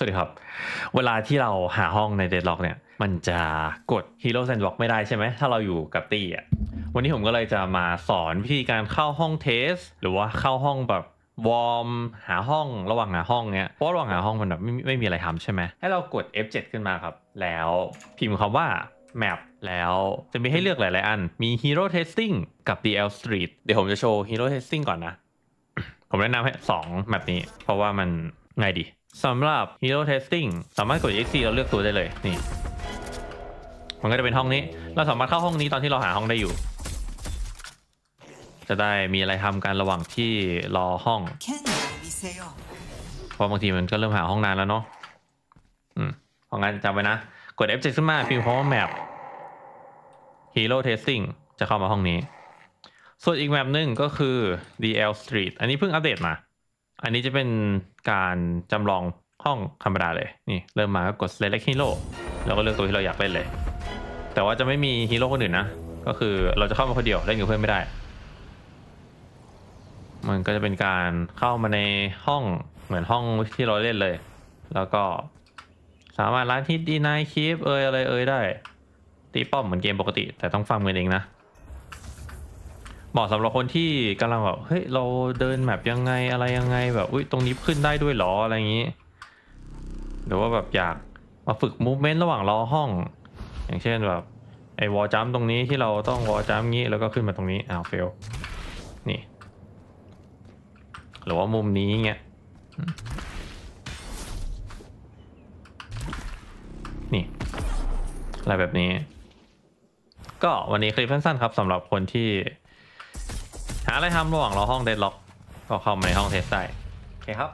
สวัสดีครับ เวลาที่เราหาห้องใน Deadlock เนี่ย มันจะกด Hero Sandbox ไม่ได้ใช่ไหม ถ้าเราอยู่กับตี้อะ วันนี้ผมก็เลยจะมาสอนวิธีการเข้าห้องเทส หรือว่าเข้าห้องแบบวอร์มหาห้องระหว่างหาห้องเนี้ยเพราะระหว่างหาห้องมันแบบไม่ไม่มีอะไรทำใช่ไหมให้เรากด F7 ขึ้นมาครับ แล้วพิมพ์คำว่า map แล้วจะมีให้เลือกหลาย ๆ อัน มี Hero Testing กับ DL Street เดี๋ยวผมจะโชว์ Hero Testing ก่อนนะ ผมแนะนำให้2แมปนี้ เพราะว่ามันง่ายดี สำหรับ Hero Testing สามารถกด EXE แล้วเลือกตัวได้เลยนี่ มันก็จะเป็นห้องนี้ เราสามารถเข้าห้องนี้ตอนที่เราหาห้องได้อยู่ จะได้มีอะไรทำกันระหว่างที่รอห้องเพราะบางทีมันก็เริ่มหาห้องนานแล้วเนาะอืมเพราะงั้นจำไว้นะ กด F7 ขึ้นมาพิมพ์คำว่า Map Hero Testing จะเข้ามาห้องนี้ ส่วนอีก map หนึ่งก็คือ DL Street อันนี้เพิ่งอัปเดตมา อันนี้จะเป็นการจำลองห้องธรรมดาเลย นี่เริ่มมาก็กด select hero แล้วก็เลือกตัวที่เราอยากเล่นเลย แต่ว่าจะไม่มีฮีโร่คนอื่นนะ ก็คือเราจะเข้ามาคนเดียวเล่นกับเพื่อนไม่ได้ มันก็จะเป็นการเข้ามาในห้องเหมือนห้องที่เราเล่นเลย แล้วก็สามารถ last hit deny creep เอยอะไรเอยได้ ตีป้อมเหมือนเกมปกติ แต่ต้องฟังกันเองนะ เหมาะสำหรับคนที่กำลังแบบเฮ้ยเราเดินแมปยังไงอะไรยังไงแบบอุ้ยตรงนี้ขึ้นได้ด้วยหรออะไรอย่างนี้ หรือว่าแบบอยากมาฝึกมูฟเมนต์ระหว่างรอห้อง อย่างเช่นแบบไอ้วอลจัมตรงนี้ที่เราต้องวอลจัมงี้แล้วก็ขึ้นมาตรงนี้อ้าวเฟลนี่หรือว่ามุมนี้เงี้ยนี่ อะไรแบบนี้ ก็วันนี้คลิปสั้นๆครับสำหรับคนที่ หาอะไรทำระหว่างรอห้องเดดล็อก ก็เข้ามาในห้องเทสได้ โอเคครับ